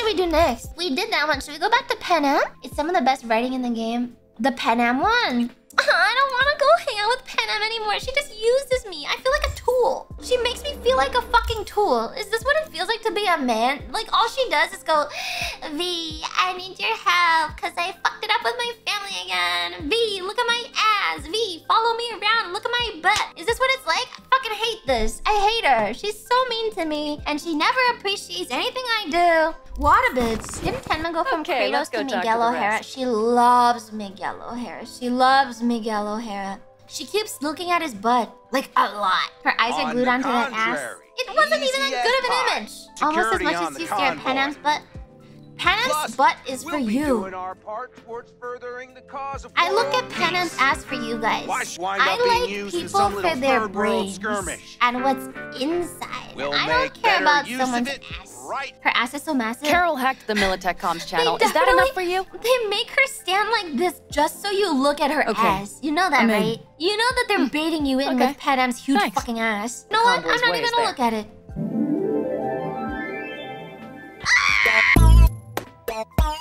should we do next? We did that one. Should we go back to Panam? It's some of the best writing in the game. The Panam one. I don't want to go hang out with Panam anymore. She just uses me. I feel like a tool. She makes me feel like a fucking tool. Is this what it feels like to be a man? Like, all she does is go, V, I need your help because I fucked it up with my family again. V, look at my ass. V, follow me around. Look at my butt. Is this what it's like? I hate this. I hate her. She's so mean to me. And she never appreciates anything I do. Waterbits. Didn't Tenma go from Okay, Kratos go to talk to Miguel O'Hara? rest. She loves Miguel O'Hara. She loves Miguel O'Hara. She keeps looking at his butt. Like, a lot. Her eyes are glued the onto that ass. It wasn't even that good of an pie. image. Almost as much as the you stare at convoy. Panam's butt. Panam's Plus, butt is we'll for you. our part the cause of I look at Panam's peace. ass for you guys. Why should wind I like people for their third brains skirmish? and what's inside. We'll I don't care about use of someone's it ass. right Her ass is so massive. Carol hacked the Militech comms channel. Is that enough for you? They make her stand like this just so you look at her Okay. ass. You know that, I'm in. right? You know that they're mm. baiting you in Okay. with Panam's huge Thanks. fucking ass. No, what? I'm not even gonna there. look at it. Bye.